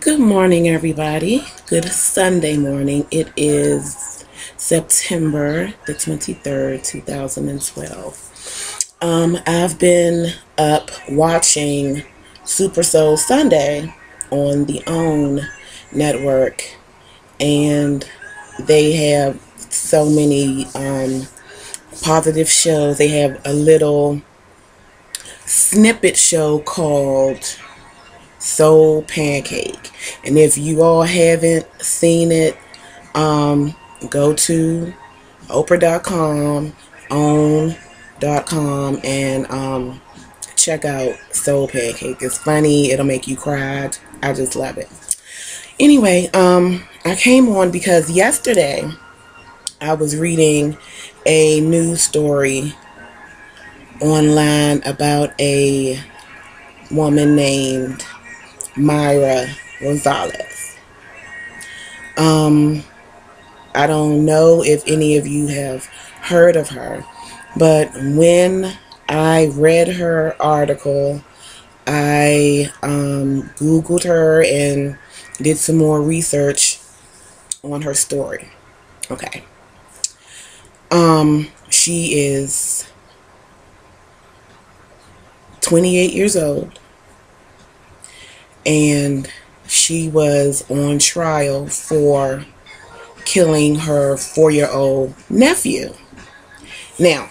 Good morning, everybody. Good Sunday morning. It is September the 23rd, 2012. Um, I've been up watching Super Soul Sunday on the OWN network, and they have so many um, positive shows. They have a little snippet show called Soul Pancake. And if you all haven't seen it, um, go to Oprah.com, own.com, and um, check out Soul Pancake. It's funny, it'll make you cry. I just love it. Anyway, um, I came on because yesterday I was reading a news story online about a woman named Mayra Gonzalez. Um, I don't know if any of you have heard of her, but when I read her article, I um, Googled her and did some more research on her story. Okay. Um, she is 28 years old and she was on trial for killing her four-year-old nephew. Now,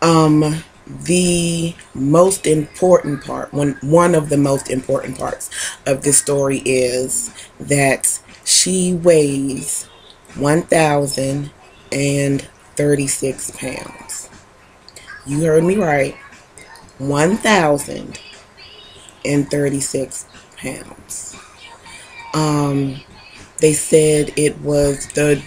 um, the most important part, one, one of the most important parts of this story is that she weighs 1,036 pounds. You heard me right. 1,036 pounds. Um, they said it was the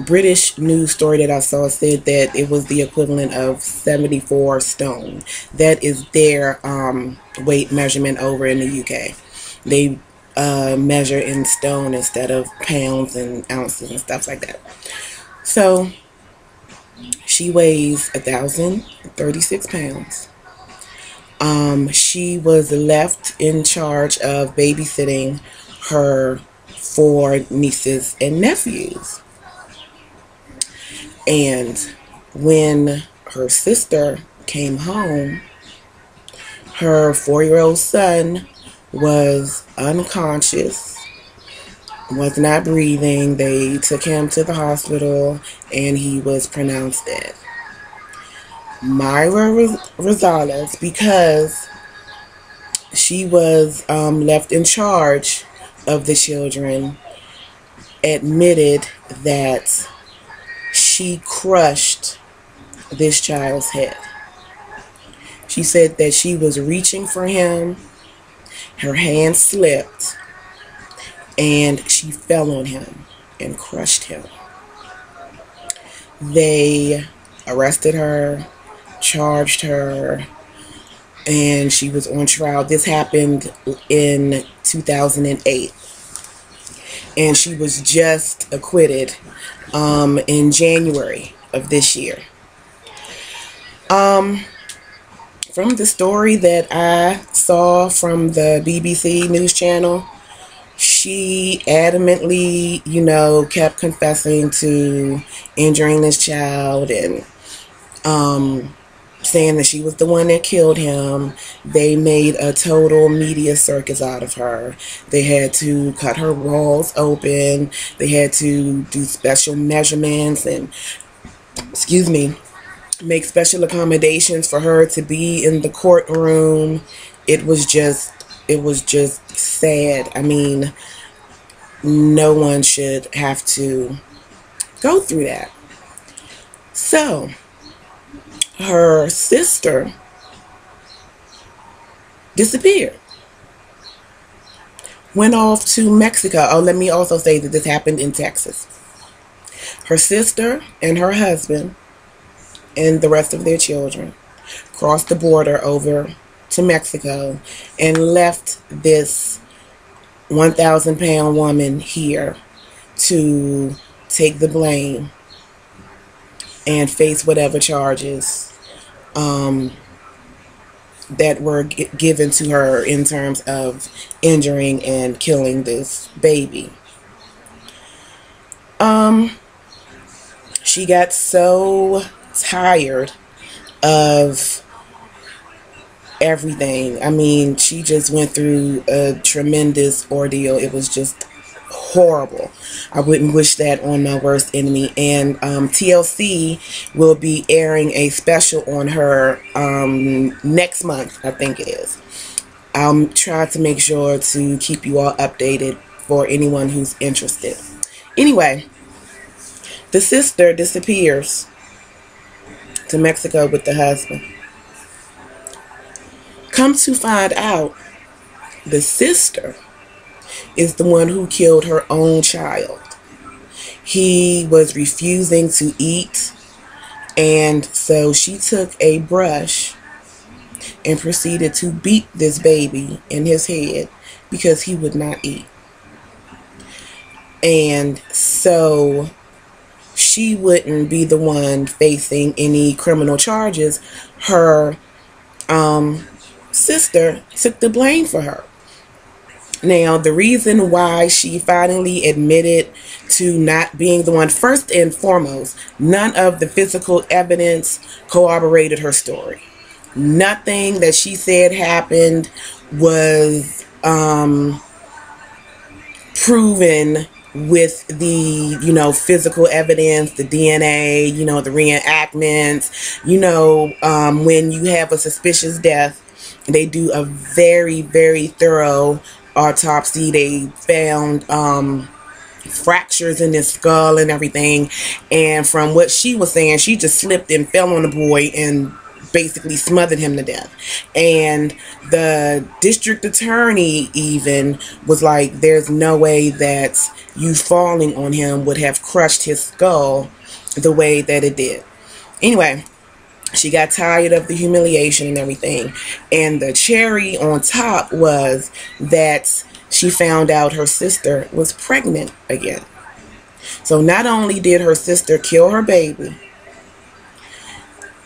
British news story that I saw said that it was the equivalent of 74 stone. That is their um, weight measurement over in the UK. They uh, measure in stone instead of pounds and ounces and stuff like that. So she weighs 1,036 pounds. Um, she was left in charge of babysitting her four nieces and nephews. And when her sister came home, her four year old son was unconscious, was not breathing. They took him to the hospital and he was pronounced dead. Mayra Rosales, because she was um, left in charge of the children, admitted that she crushed this child's head. She said that she was reaching for him, her hand slipped, and she fell on him and crushed him. They arrested her, charged her, and she was on trial. This happened in 2008. And she was just acquitted um, in January of this year. Um, from the story that I saw from the BBC News Channel, she adamantly, you know, kept confessing to injuring this child and um, saying that she was the one that killed him. They made a total media circus out of her. They had to cut her walls open. They had to do special measurements and, excuse me, make special accommodations for her to be in the courtroom. It was just, it was just sad. I mean, no one should have to go through that. So, her sister disappeared. Went off to Mexico. Oh, let me also say that this happened in Texas. Her sister and her husband and the rest of their children crossed the border over to Mexico and left this 1,000 pound woman here to take the blame and face whatever charges um, that were given to her in terms of injuring and killing this baby. Um, she got so tired of everything. I mean, she just went through a tremendous ordeal. It was just horrible. I wouldn't wish that on my worst enemy. And um, TLC will be airing a special on her um, next month, I think it is. I'll try to make sure to keep you all updated for anyone who's interested. Anyway, the sister disappears to Mexico with the husband. Come to find out, the sister is the one who killed her own child. He was refusing to eat, and so she took a brush and proceeded to beat this baby in his head because he would not eat. And so she wouldn't be the one facing any criminal charges. Her um, sister took the blame for her. Now, the reason why she finally admitted to not being the one, first and foremost, none of the physical evidence corroborated her story. Nothing that she said happened was um, proven with the you know physical evidence the dna you know the reenactments you know um, when you have a suspicious death they do a very very thorough autopsy they found um, fractures in his skull and everything and from what she was saying she just slipped and fell on the boy and basically smothered him to death. And the district attorney even was like, there's no way that you falling on him would have crushed his skull the way that it did. Anyway, she got tired of the humiliation and everything. And the cherry on top was that she found out her sister was pregnant again. So not only did her sister kill her baby,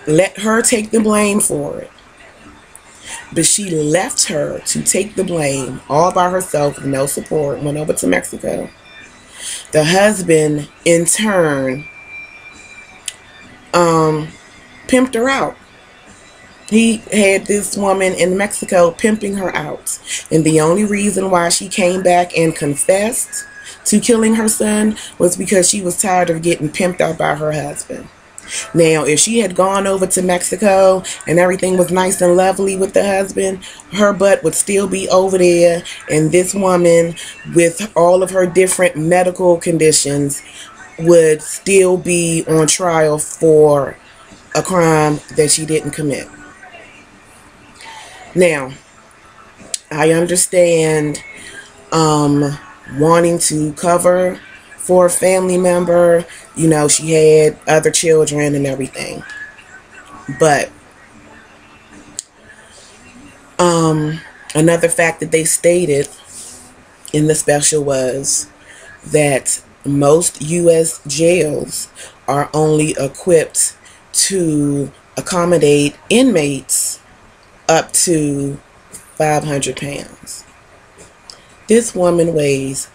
let her take the blame for it. But she left her to take the blame all by herself with no support, went over to Mexico. The husband, in turn, um, pimped her out. He had this woman in Mexico pimping her out. And the only reason why she came back and confessed to killing her son was because she was tired of getting pimped out by her husband. Now, if she had gone over to Mexico and everything was nice and lovely with the husband, her butt would still be over there. And this woman, with all of her different medical conditions, would still be on trial for a crime that she didn't commit. Now, I understand um, wanting to cover for a family member. You know, she had other children and everything. But um, another fact that they stated in the special was that most U.S. jails are only equipped to accommodate inmates up to 500 pounds. This woman weighs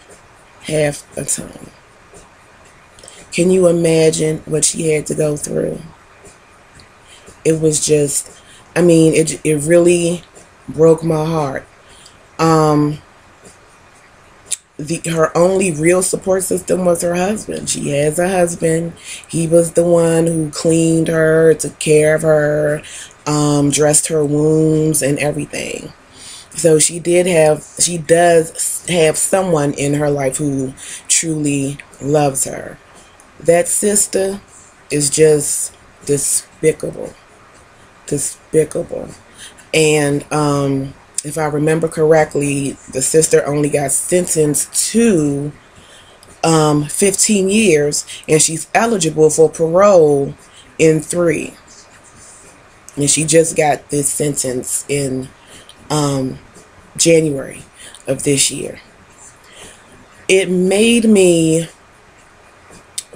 half a ton. Can you imagine what she had to go through? It was just, I mean, it, it really broke my heart. Um, the her only real support system was her husband. She has a husband. He was the one who cleaned her, took care of her, um, dressed her wounds and everything. So she did have, she does have someone in her life who truly loves her that sister is just despicable. Despicable. And um, if I remember correctly, the sister only got sentenced to um, 15 years and she's eligible for parole in three. And she just got this sentence in um, January of this year. It made me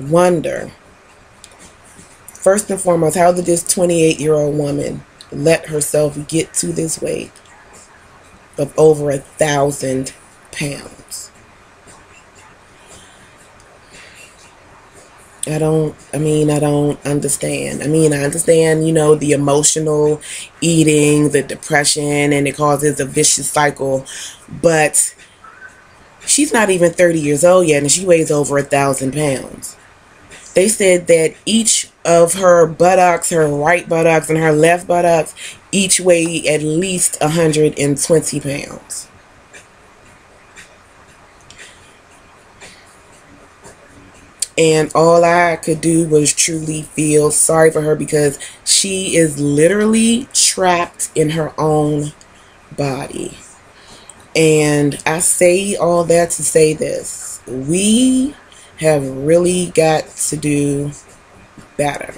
wonder first and foremost how did this 28 year old woman let herself get to this weight of over a thousand pounds. I don't, I mean, I don't understand. I mean, I understand, you know, the emotional eating, the depression, and it causes a vicious cycle. But she's not even 30 years old yet, and she weighs over a thousand pounds. They said that each of her buttocks, her right buttocks, and her left buttocks, each weigh at least 120 pounds. And all I could do was truly feel sorry for her because she is literally trapped in her own body. And I say all that to say this. We have really got to do better.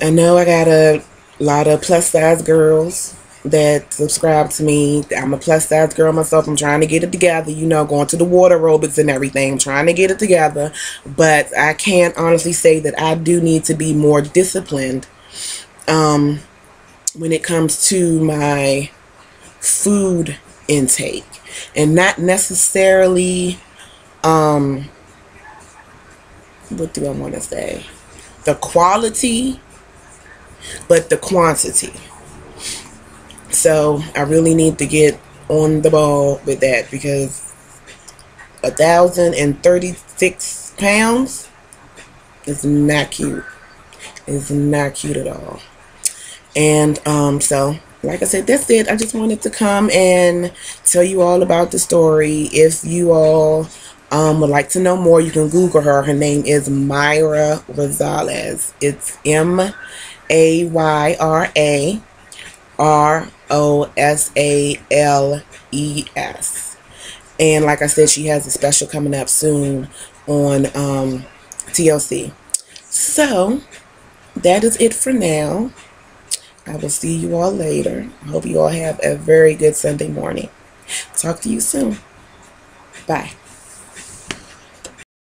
I know I got a lot of plus size girls that subscribe to me. I'm a plus size girl myself. I'm trying to get it together, you know, going to the water aerobics and everything. Trying to get it together. But I can't honestly say that I do need to be more disciplined um, when it comes to my food intake. And not necessarily, um, what do I want to say? The quality, but the quantity. So I really need to get on the ball with that because a thousand and thirty-six pounds is not cute. It's not cute at all. And um, so, like I said, that's it. I just wanted to come and tell you all about the story. If you all um, would like to know more, you can Google her. Her name is Mayra Rosales. It's M A Y R A R O S A L E S. And like I said, she has a special coming up soon on um, TLC. So that is it for now. I will see you all later. I hope you all have a very good Sunday morning. Talk to you soon. Bye.